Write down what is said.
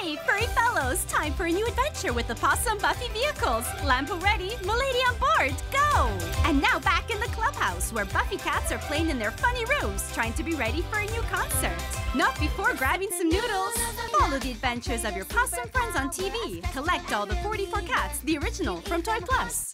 Hey, furry fellows! Time for a new adventure with the Possum Buffy vehicles. Lampo ready, Milady on board, go! And now back in the clubhouse, where Buffy cats are playing in their funny rooms, trying to be ready for a new concert. Not before grabbing some noodles. Follow the adventures of your possum friends on TV. Collect all the 44 cats, the original from Toy Plus.